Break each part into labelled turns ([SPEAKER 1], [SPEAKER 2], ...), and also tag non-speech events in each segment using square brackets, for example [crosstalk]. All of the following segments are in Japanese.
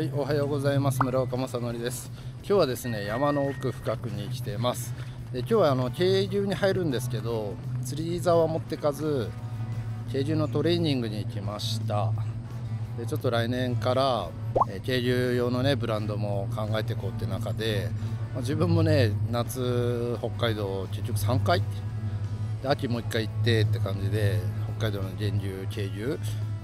[SPEAKER 1] はい、おはようございます。村岡正則です。今日はですね、山の奥深くに来てます。で今日はあの渓流に入るんですけど、釣り竿は持ってかず、渓流のトレーニングに来ました。でちょっと来年からえ渓流用のねブランドも考えていこうって中で、まあ自分もね夏北海道結局3回で秋もう1回行ってって感じで北海道の源流渓流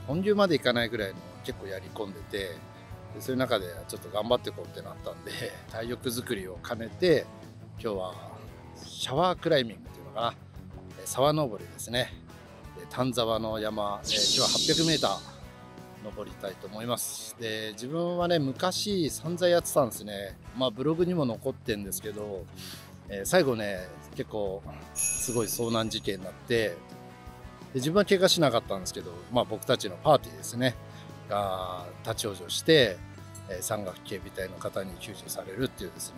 [SPEAKER 1] 本流まで行かないぐらいの結構やり込んでてでそういう中でちょっと頑張っていこうってなったんで [laughs] 体力作りを兼ねて今日はシャワークライミングっていうのかな。え沢登りですね。で丹沢の山、えー今日は 800m 登りたいと思います。で自分はね昔散々やってたんですね。まあブログにも残ってんですけど、えー最後ね結構すごい遭難事件になってで自分は怪我しなかったんですけど、まあ、僕たちのパーティーですね。が立ち往生して、えー山岳警備隊の方に救助されるっていうですね、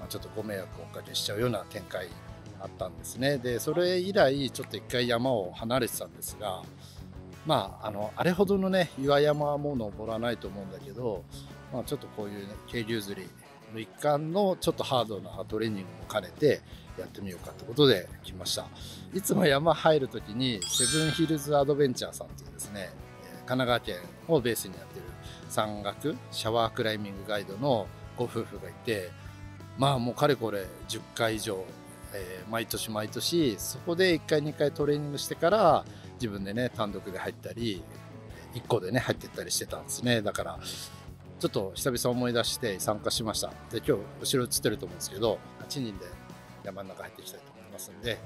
[SPEAKER 1] まあ、ちょっとご迷惑をおかけしちゃうような展開あったんですね。でそれ以来ちょっと一回山を離れてたんですがまああのあれほどのね岩山はもう登らないと思うんだけど、まあ、ちょっとこういう、ね、渓流釣りの一環のちょっとハードなトレーニングも兼ねてやってみようかってことで来ました。いつも山入るときにセブンヒルズアドベンチャーさんっていうですね神奈川県をベースにやってる山岳シャワークライミングガイドのご夫婦がいてまあもうかれこれ10回以上、えー毎年毎年そこで1回2回トレーニングしてから自分でね単独で入ったり1個でね入ってったりしてたんですね。だからちょっと久々思い出して参加しました。で今日後ろ映ってると思うんですけど8人で山の中入っていきたいと思いますんで。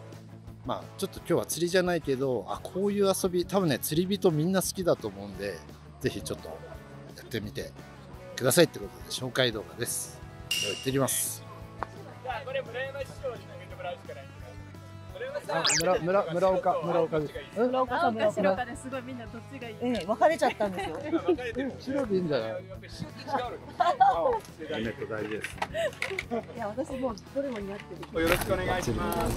[SPEAKER 1] まあちょっと今日は釣りじゃないけどあこういう遊び多分ね釣り人みんな好きだと思うんでぜひちょっとやってみてくださいってことで紹介動画です。では行ってきます。
[SPEAKER 2] あ村村
[SPEAKER 1] 村岡村岡ですうん
[SPEAKER 3] 村岡さん、村岡
[SPEAKER 4] ですごいみんなどっちがいい。
[SPEAKER 3] ええ、分かれちゃったんですよ。[laughs]
[SPEAKER 1] 白でいいんじゃない
[SPEAKER 2] やっぱり違うの世代
[SPEAKER 1] ネット大事です
[SPEAKER 3] いや、私もうどれも似合ってる。
[SPEAKER 2] よろしくお願いしま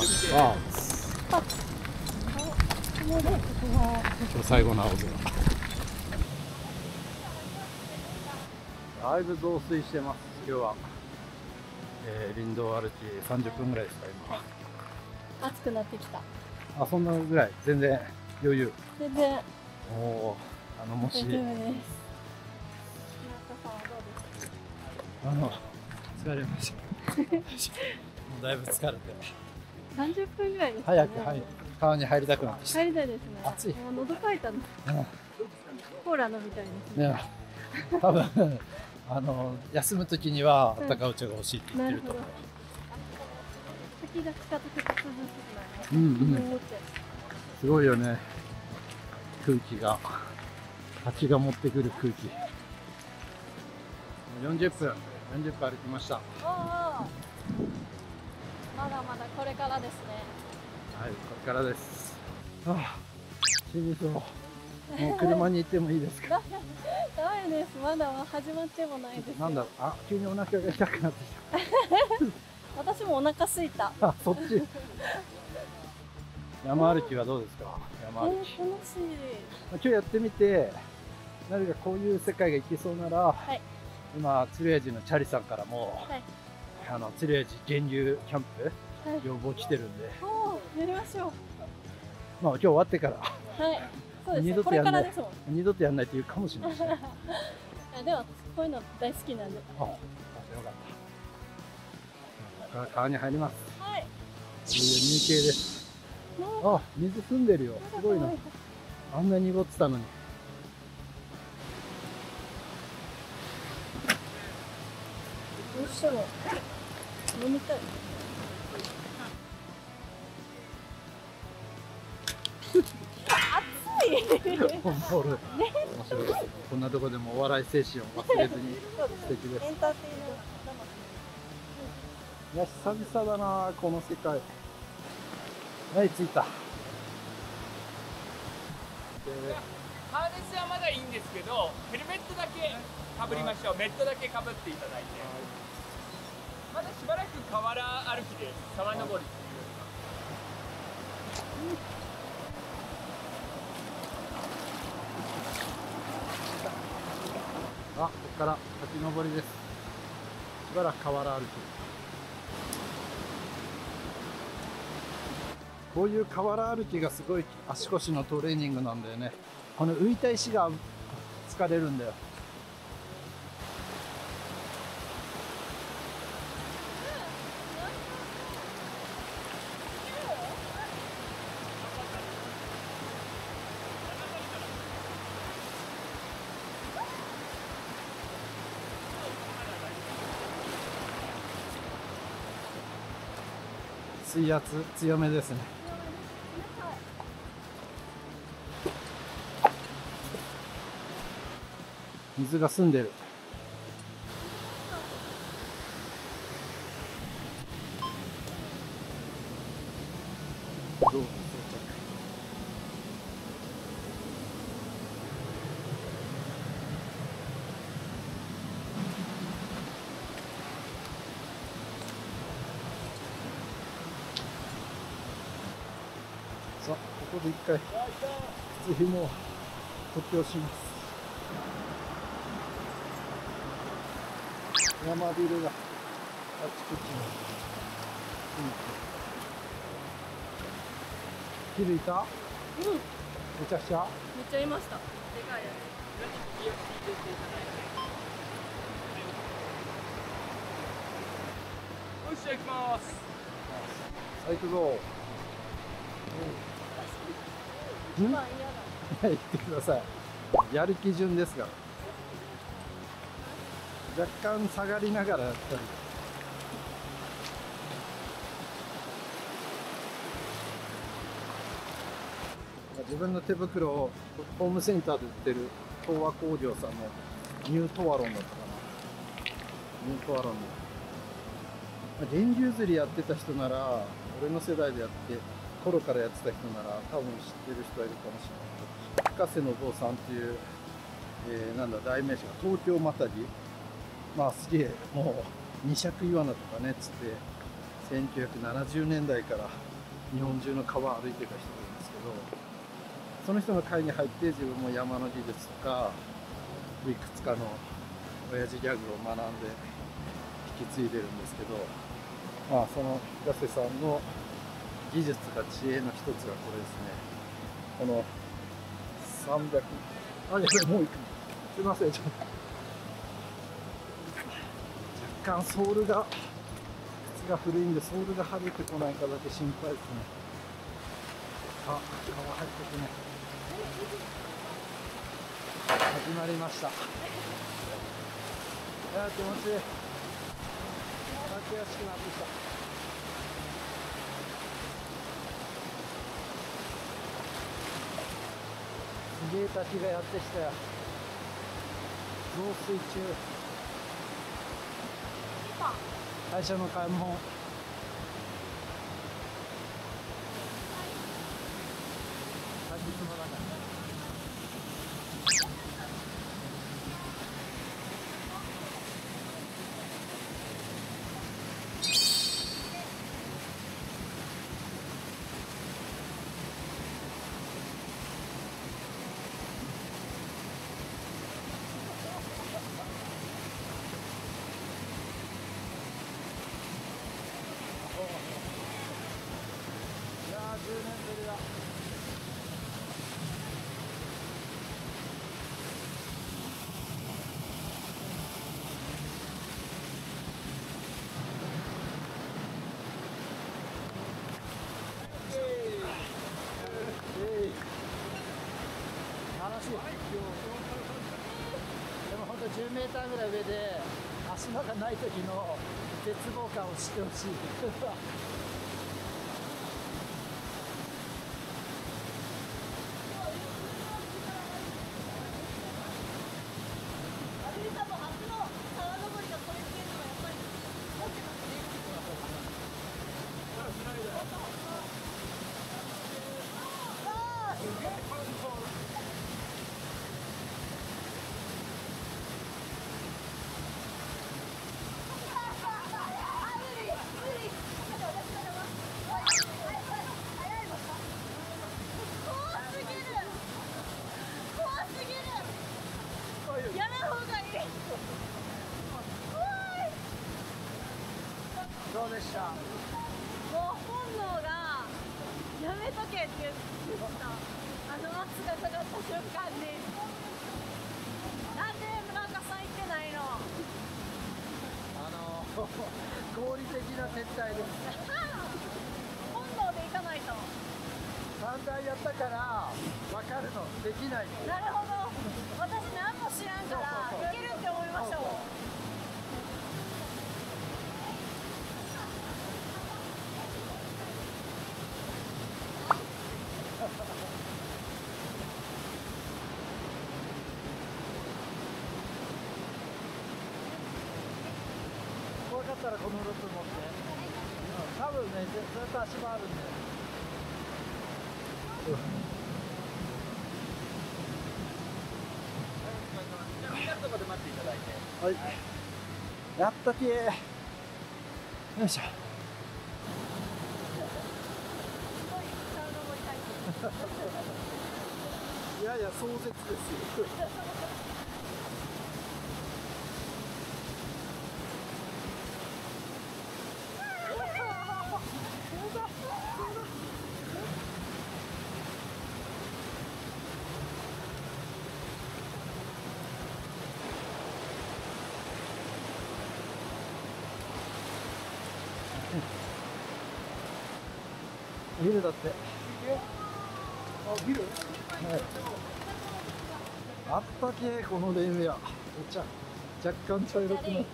[SPEAKER 2] す。あ。
[SPEAKER 1] あ。今日最後の青空だいぶ増水してます今日は、えー林道歩き30分ぐらいですか今
[SPEAKER 4] 暑くなってきた。
[SPEAKER 1] あそんなぐらい全然余裕
[SPEAKER 4] 全然
[SPEAKER 1] おおあのもし
[SPEAKER 4] 大丈夫です。
[SPEAKER 1] あの疲れました [laughs] もうだいぶ疲れて
[SPEAKER 4] 三十分ぐらいですか、ね。
[SPEAKER 1] 早く入川に入りたくなってきた
[SPEAKER 4] 帰りたいですね。
[SPEAKER 1] 暑い
[SPEAKER 4] もう喉乾いたの。コーラ飲みたいですね。
[SPEAKER 1] ね多分あの休む時にはあったかいお茶が欲しいって言ってると思う、
[SPEAKER 4] 先が近づくと涼しくなります。
[SPEAKER 1] うんうんすごいよね空気が蜂が持ってくる空気40分40分歩きました。
[SPEAKER 4] まだまだこれからですね。
[SPEAKER 1] いこれからですああ死にそうもう車に行ってもいいですか？[laughs]
[SPEAKER 4] ダメです。まだ始まってもないですよ。
[SPEAKER 1] なんだろうあ急にお腹が痛くなってき
[SPEAKER 4] 私もお腹空いた。
[SPEAKER 1] たあそっち山歩きはどうですか？山歩き、
[SPEAKER 4] えー、楽しい。
[SPEAKER 1] 今日やってみて何かこういう世界がいけそうなら、
[SPEAKER 4] い
[SPEAKER 1] 今鶴屋寺のチャリさんからも、
[SPEAKER 4] はい
[SPEAKER 1] あの鶴屋寺源流キャンプ
[SPEAKER 4] はい。
[SPEAKER 1] 要望来てるんで、
[SPEAKER 4] おお、やりましょう。
[SPEAKER 1] まあ、今日終わってから
[SPEAKER 4] はい。そうです
[SPEAKER 1] 二
[SPEAKER 4] ね。これ
[SPEAKER 1] 度とやんない。二度とやんないというかもしれない [laughs]
[SPEAKER 4] でもこういうの大好きなんで。
[SPEAKER 1] あよかったから川に入ります。
[SPEAKER 4] はい。
[SPEAKER 1] です。
[SPEAKER 4] の
[SPEAKER 1] あ水澄んでるよ。すごいな。あんな濁ってたのに。
[SPEAKER 4] どうしても飲みたい。[laughs] 暑い。
[SPEAKER 1] 本 [laughs] 当面白い。こんなとこでもお笑い精神を忘れずに。素敵です。
[SPEAKER 4] エンターテイナー
[SPEAKER 1] いや久々だなこの世界はい着いた
[SPEAKER 2] ハーネスはまだいいんですけど、ヘルメットだけかぶりましょう。メットだけかぶっていただいて。まだしばらく河原歩きです。沢登りっていうよりは。
[SPEAKER 1] から立ち上りですしばらく河原歩きこういう河原歩きがすごい足腰のトレーニングなんだよね。この浮いた石が疲れるんだよ。水圧強めですね。水が澄んでる。さあここで一回靴紐を取っておします。山ビルがあちこちに、うん、ヒルいた？
[SPEAKER 4] うん。め
[SPEAKER 1] ちゃくちゃ？
[SPEAKER 4] ちゃいました。でかいや
[SPEAKER 2] よっしゃ行きます。
[SPEAKER 1] さあ行くぞ。
[SPEAKER 4] つ一番嫌だ。
[SPEAKER 1] はい、言ってください。やる基準ですが。若干下がりながらやったり。自分の手袋をホームセンターで売ってる東和工業さんのニュートワロンだったかな。ニュートワロンの。まあ電流釣りやってた人なら、俺の世代でやって、頃からやってた人なら多分知ってる人はいるかもしれない深瀬の坊さんっていう、えーなんだ代名詞が東京またぎまあすげえもう二尺イワナとかねっつって1970年代から日本中の川歩いてた人がいるんですけどその人の会に入って自分も山の技術とかいくつかの親父ギャグを学んで引き継いでるんですけどまあその深瀬さんの技術が知恵の一つがこれですね。この300あやばいもう行く。すいませんちょっと。若干ソールが靴が古いんでソールが剥げてこないかだけ心配ですね。あ川入ってくね始まりました。いや気持ちいい。あ悔しくなってきたすげえ滝がやってきたよ。増水中。会社の買い物つまらないいやー10年ぶりだえい楽しいでも本当10メーターぐらい上で足場がない時の絶望感を知ってほしい。
[SPEAKER 4] やめた方がいい
[SPEAKER 1] どうでした
[SPEAKER 4] もう本能がやめとけって言ったあの圧がかかった瞬間になんで村岡さん行ってないの
[SPEAKER 1] あの合理的な撤退です
[SPEAKER 4] 本能で行かないと
[SPEAKER 1] 散々やったから分かるのできない
[SPEAKER 4] なるほど私何も知らんから
[SPEAKER 1] そうそうそう
[SPEAKER 4] いけるって思いましたもん
[SPEAKER 1] 怖かったらこのロープ持って、多分ねずっと足回るんで
[SPEAKER 2] じゃあみんなのとこで待っていた。だい
[SPEAKER 1] はいやった。けよいしょ
[SPEAKER 4] い
[SPEAKER 1] やいや壮絶ですよビルだって。あビル？はい。あったけえこのレーンウェアお茶。若干茶色くなって。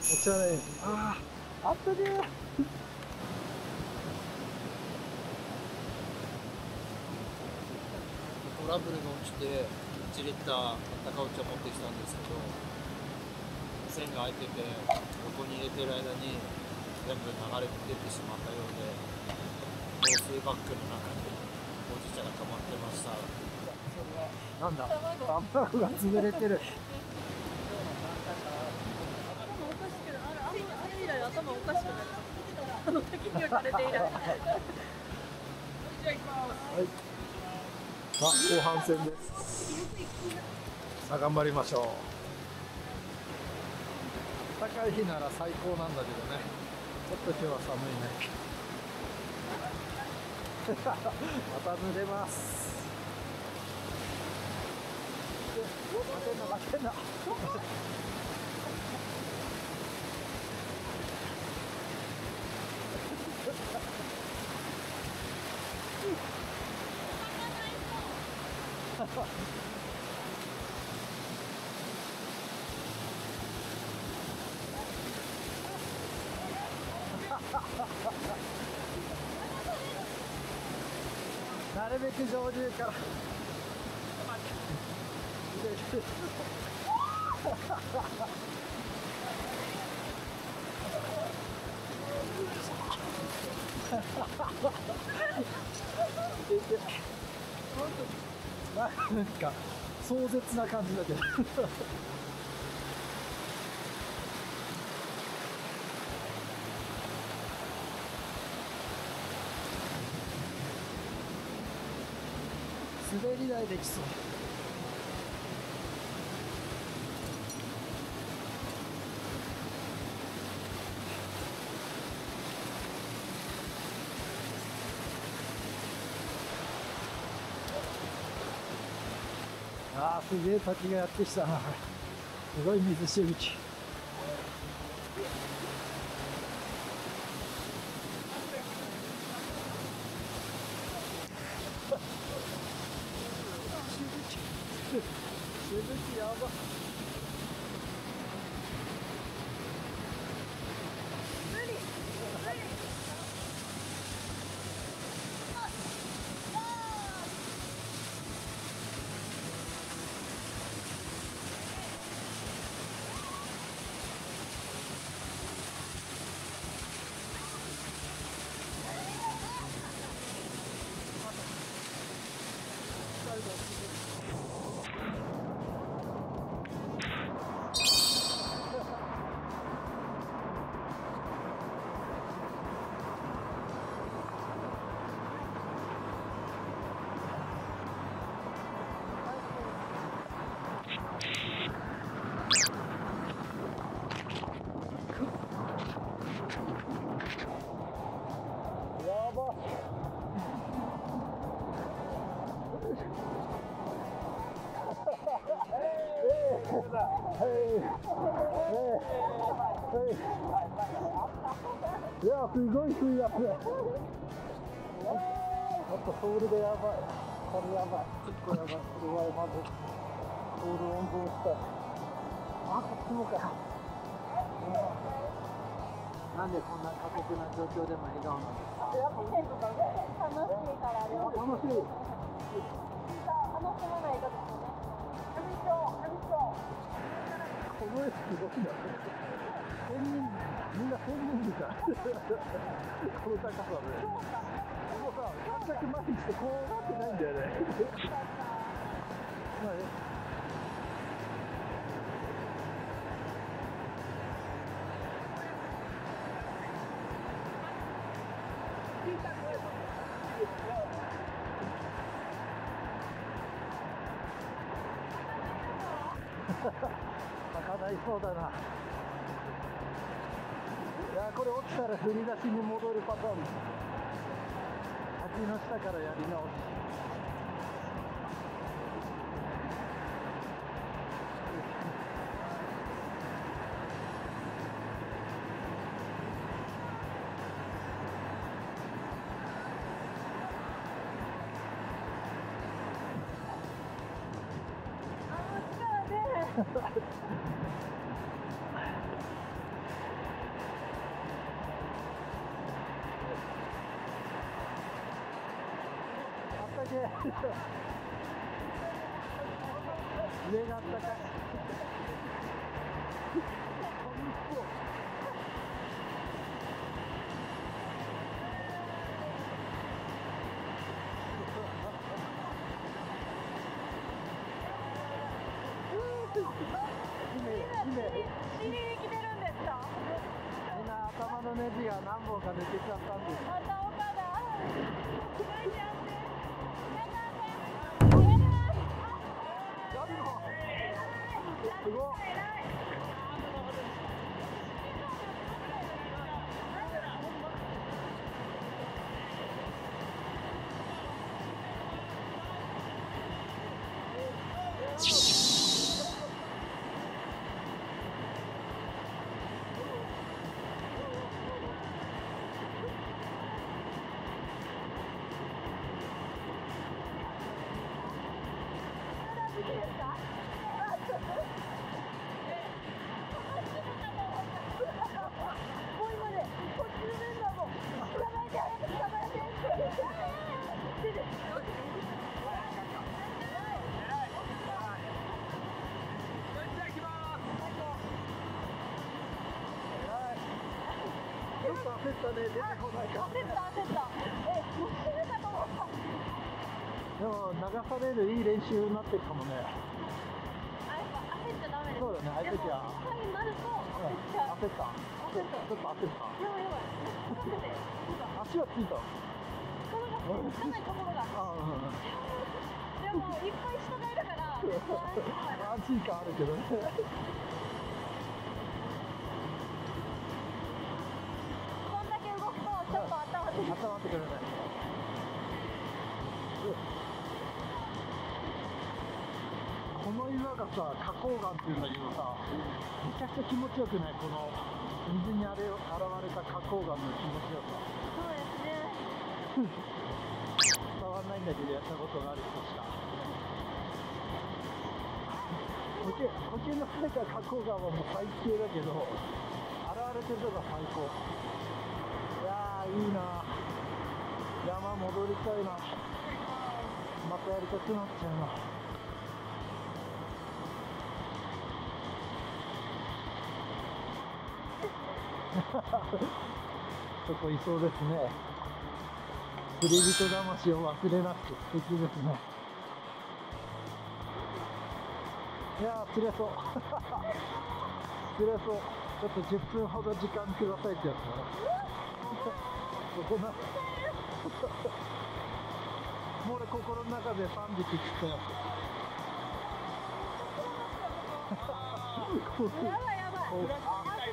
[SPEAKER 1] お茶レーンあああったけえトラブルが起きて1リッター高お茶持ってきたんですけど線が開いてて横に入れてる間に全部流れ出てしまったようで防水バッグの中にほうじ茶が溜まってましたなんだ？卵が潰れてる
[SPEAKER 4] 頭おかしくなるあれあれ以来頭おかしくなるあの時にれて以来
[SPEAKER 1] はい。あ、後半戦です。さあ、頑張りましょう。高い日なら最高なんだけどね。ちょっと今日は寒いね。また濡れます。待てんな、待てんな。なるべく上流から。なんか壮絶な感じだけど滑り台できそう。あーすげえ滝がやってきたな。すごい水しぶき。
[SPEAKER 5] いやすごい水圧やっぱソールでやばい。これやばい結構やばいこれはまずソール温存したいあこっちもかなんでこんな過酷な状況でも笑顔なの
[SPEAKER 4] 楽しいから。ね
[SPEAKER 5] 楽しい。
[SPEAKER 4] 楽しまないと。
[SPEAKER 5] ごい。すごいな本人みんな本人みたいこの高さでもうさ観客前にしてこうなってないんだよねまあねやこれ落ちたら振り出しに戻るパターン。鉢の下からやり直し。上があったか。い
[SPEAKER 4] リリに来てるんですか
[SPEAKER 5] みんな頭のネジが何本か抜けちゃったんです
[SPEAKER 4] また岡田
[SPEAKER 5] 焦ったね出てこないか
[SPEAKER 4] 焦った焦ったえもう死ぬかと思った
[SPEAKER 5] でも流されるいい練習になってるかもね。
[SPEAKER 4] あやっぱ焦っちゃダメです
[SPEAKER 5] そうだねいう時は
[SPEAKER 4] でも回になると焦っちゃう。
[SPEAKER 5] 焦った？ちょっと焦った？
[SPEAKER 4] やばいやばい
[SPEAKER 5] 足はついた？
[SPEAKER 4] このがつかないところが
[SPEAKER 5] あうんうん。
[SPEAKER 4] でもいっぱい人がいるから。
[SPEAKER 5] 安心感あるけどねさ花崗岩っていうん。だけどさめちゃくちゃ気持ちよくないこの水にあれ現れた花崗岩の気持ちよさ
[SPEAKER 4] そうですね
[SPEAKER 5] 伝わんないんだけどやったことがある人しか苔苔の生えた花崗岩はもう最低だけど現れてるのが最高。いやーいいな山戻りたいな。またやりたくなっちゃうな。[laughs] そこいそうですね。釣り人魂を忘れなくて素敵ですね。いやー釣れそう。[laughs] 釣れそう。ちょっと10分ほど時間くださいってやつだねここな。もう俺心の中で3匹釣ったやつ
[SPEAKER 4] やばいやばい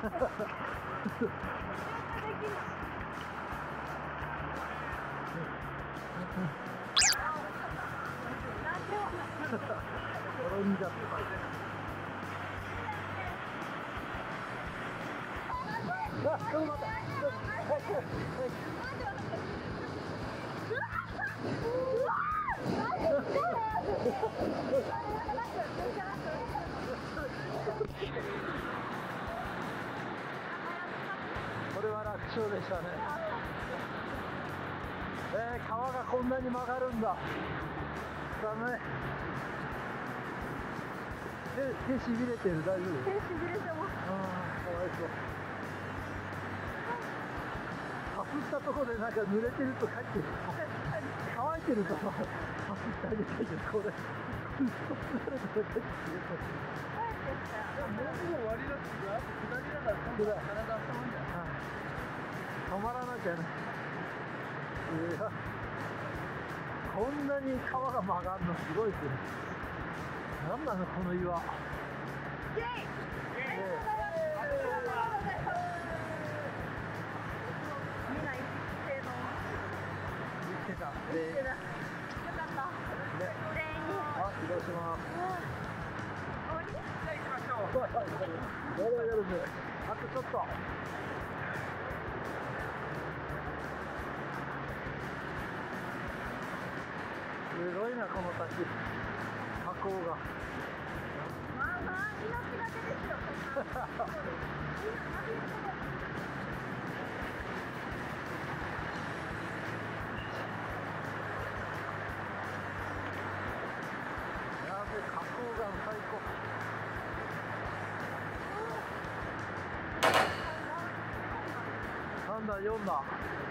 [SPEAKER 5] 転んじゃったこれは楽勝でしたね。えー、川がこんなに曲がるんだ。寒い手手しびれてる？大丈夫？
[SPEAKER 4] 手しびれてます。
[SPEAKER 5] ああかわいそう。かすったところでなんか濡れてるとかって。乾いてるとさかすってあげたいけどこれ。もう終わりだってあと下りだから今度は体温まんじゃん止まらなきゃね。いやこんなに川が曲がるのすごいですね。何なのこの岩。
[SPEAKER 4] イェイ。
[SPEAKER 5] あ、移動します。
[SPEAKER 2] あ
[SPEAKER 5] とちょっと。すごいな、この滝。河口が。
[SPEAKER 4] まあまあ命がけですよ。そんな。
[SPEAKER 5] やべ、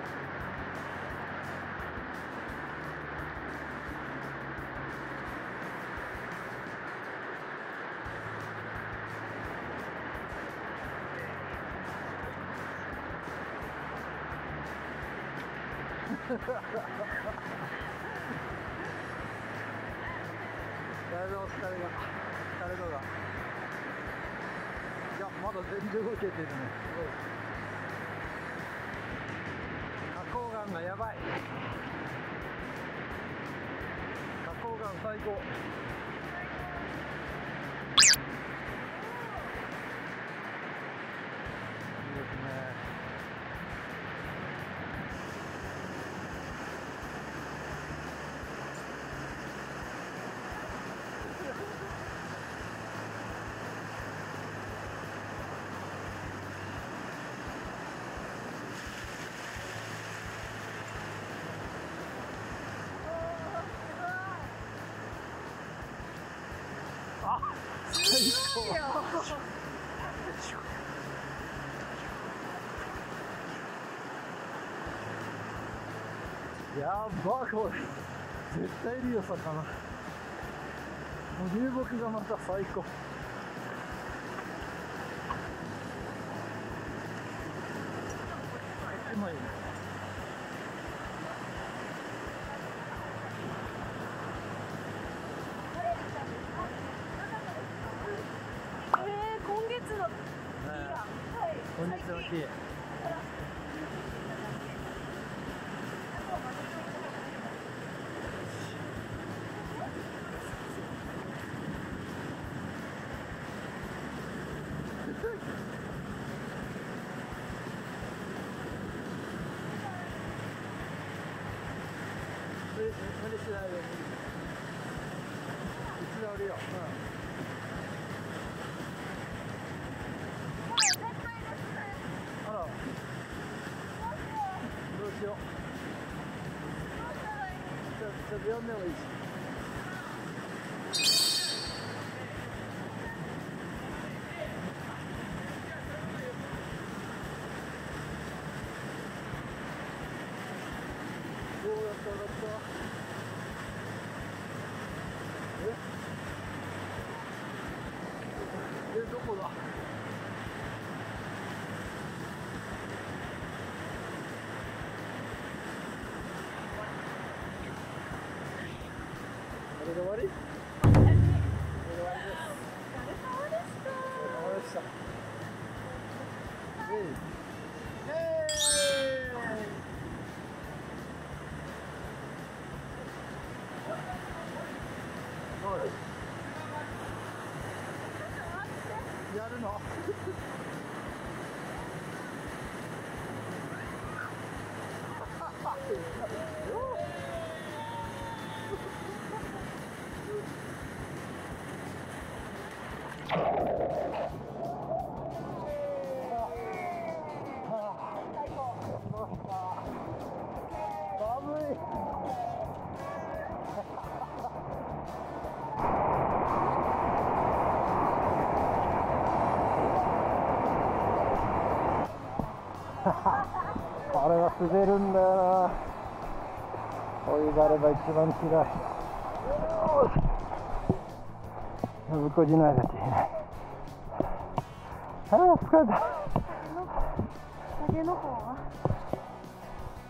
[SPEAKER 5] だいぶお疲れが、疲れ度が。いや、まだ。全然動けてるね。花崗岩がやばい。花崗岩最高。
[SPEAKER 1] 最高やばこれ。絶対いるよ魚もう流木がまた最高。今いいね Hail Millys. говори. Yeah, れは滑るんだよなお湯があれば一番嫌い向こじないだけねああ疲れた
[SPEAKER 4] 影の方は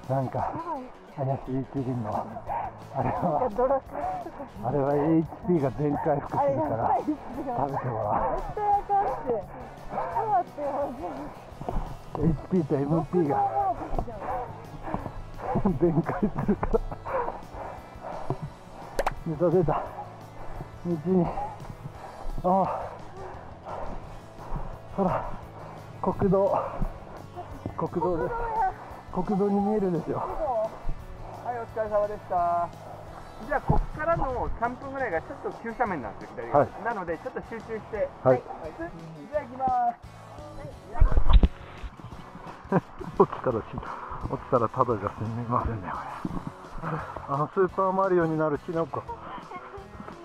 [SPEAKER 1] なんか怪しい一輪のあれはあれは HP が全回復す。るから食べてもら
[SPEAKER 4] 絶対あかって待ってよ
[SPEAKER 1] う HP と MP が。全開するから。出た出た。道に。ああ。ほら。国道。国道です。国道に見えるですよ
[SPEAKER 2] はい、お疲れ様でした。じゃあ、ここからの3分ぐらいがちょっと急斜面なんですよ、左側。
[SPEAKER 1] はい。
[SPEAKER 2] なので、ちょっと集中して。
[SPEAKER 1] はい。
[SPEAKER 2] じゃあ、行きます。
[SPEAKER 1] 落ちたら落ちたらただじゃすみませんねこれあのスーパーマリオになるキノコ。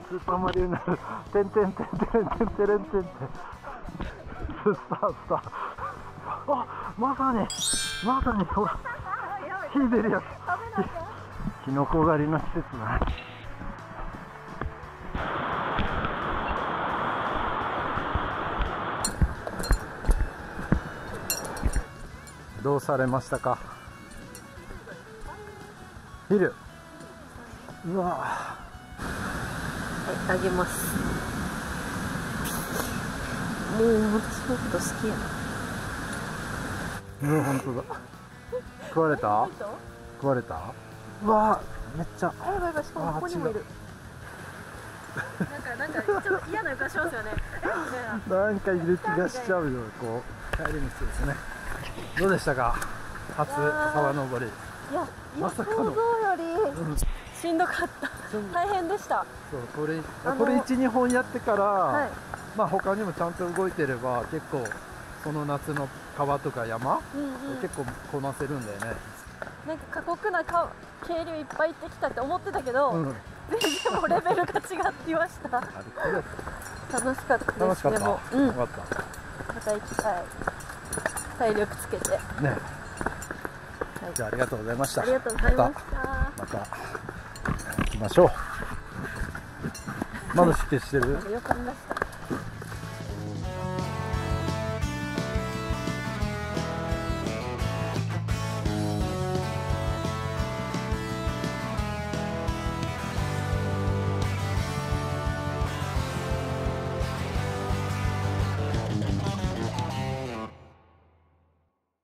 [SPEAKER 1] スーパーマリオになる。てんてんてんてんてんてんてんてんスタースターあまさにまさにほら火出るやつキノコ狩りの施設だどうされましたか？ビル。うわ。
[SPEAKER 4] あげます。もう私のこと好きや
[SPEAKER 1] うん本当だ。食われた？食われた？うわめっちゃ。
[SPEAKER 4] あやばいやばいしかもここにもいる。なんかなんかちょっと嫌な予感しますよね。[laughs] な
[SPEAKER 1] んかいる気がしちゃうよこう。帰り道ですねどうでしたか？初沢登り。
[SPEAKER 4] いやいや想
[SPEAKER 1] まさかの。
[SPEAKER 4] 像より。しんどかった。大変でした。
[SPEAKER 1] そうこれこれ12本やってから、
[SPEAKER 4] はい。
[SPEAKER 1] まあ他にもちゃんと動いてれば結構その夏の川とか山、
[SPEAKER 4] うんうん。
[SPEAKER 1] 結構こなせるんだよね、
[SPEAKER 4] なんか過酷なか渓流いっぱい行ってきたって思ってたけど、
[SPEAKER 1] うん、あ
[SPEAKER 4] 全然もうレベルが違っていました。楽しかったです。
[SPEAKER 1] 楽しかった。
[SPEAKER 4] でもうん。
[SPEAKER 1] よかった。
[SPEAKER 4] また行きたい体力つけて。
[SPEAKER 1] ね。
[SPEAKER 4] はい。
[SPEAKER 1] じゃあありがとうございました。
[SPEAKER 4] ありがとうございました。
[SPEAKER 1] また。行きましょう。まだ湿気してる
[SPEAKER 4] 横に出した